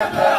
Yeah.